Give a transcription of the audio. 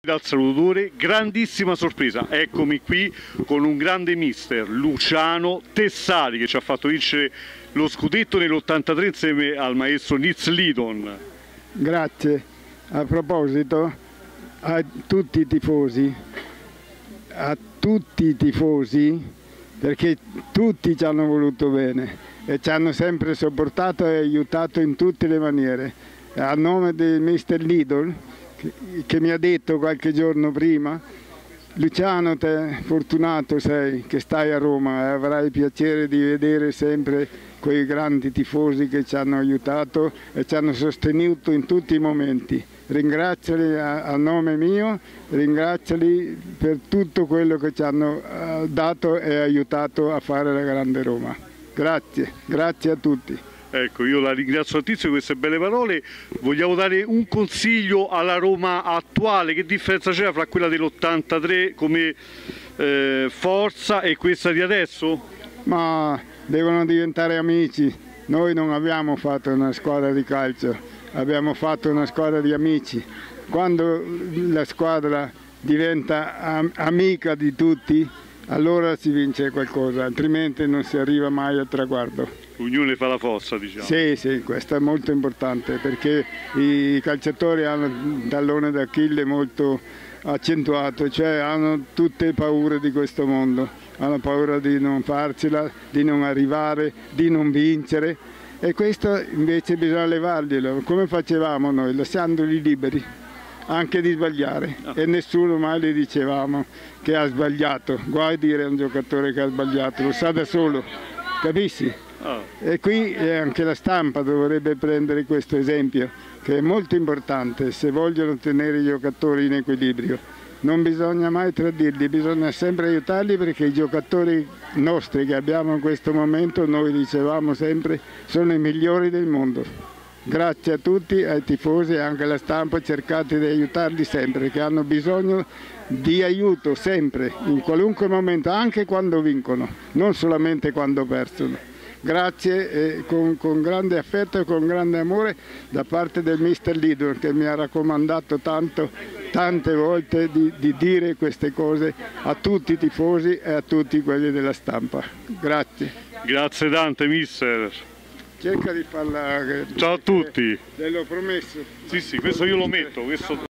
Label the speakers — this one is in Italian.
Speaker 1: dal salutore, grandissima sorpresa, eccomi qui con un grande mister, Luciano Tessari, che ci ha fatto vincere lo scudetto nell'83 insieme al maestro Nitz Lidon.
Speaker 2: Grazie. A proposito, a tutti i tifosi, a tutti i tifosi, perché tutti ci hanno voluto bene e ci hanno sempre sopportato e aiutato in tutte le maniere. A nome di mister Lidl, che, mi ha detto qualche giorno prima, Luciano, te fortunato sei che stai a Roma e avrai piacere di vedere sempre quei grandi tifosi che ci hanno aiutato e ci hanno sostenuto in tutti i momenti. Ringraziali a, a nome mio, ringraziali per tutto quello che ci hanno uh, dato e aiutato a fare la grande Roma. Grazie, grazie a tutti.
Speaker 1: Ecco, io la ringrazio tantissimo di queste belle parole. Vogliamo dare un consiglio alla Roma attuale, che differenza c'è fra quella dell'83 come eh, forza e questa di adesso?
Speaker 2: Ma devono diventare amici. Noi non abbiamo fatto una squadra di calcio, abbiamo fatto una squadra di amici. Quando la squadra diventa am amica di tutti, allora si vince qualcosa, altrimenti non si arriva mai al traguardo.
Speaker 1: L'unione fa la forza, diciamo.
Speaker 2: Sì, sì, questo è molto importante perché i calciatori hanno un tallone d'Achille molto accentuato, cioè hanno tutte paure di questo mondo, hanno paura di non farcela, di non arrivare, di non vincere e questo invece bisogna levarglielo, come facevamo noi, lasciandoli liberi anche di sbagliare no. e nessuno mai gli dicevamo che ha sbagliato, guai dire a un giocatore che ha sbagliato, lo sa da solo, capisci? E qui anche la stampa dovrebbe prendere questo esempio, che è molto importante se vogliono tenere i giocatori in equilibrio. Non bisogna mai tradirli, bisogna sempre aiutarli perché i giocatori nostri che abbiamo in questo momento, noi dicevamo sempre, sono i migliori del mondo. Grazie a tutti, ai tifosi e anche alla stampa, cercate di aiutarli sempre, che hanno bisogno di aiuto sempre, in qualunque momento, anche quando vincono, non solamente quando perdono grazie e con, con, grande affetto e con grande amore da parte del mister Lidl che mi ha raccomandato tanto, tante volte di, di dire queste cose a tutti i tifosi e a tutti quelli della stampa. Grazie.
Speaker 1: Grazie Dante, mister.
Speaker 2: Cerca di farla.
Speaker 1: Ciao a tutti.
Speaker 2: Te l'ho promesso.
Speaker 1: Sì, sì, questo io lo metto. Questo...